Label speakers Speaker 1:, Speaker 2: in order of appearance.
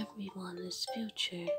Speaker 1: everyone is future.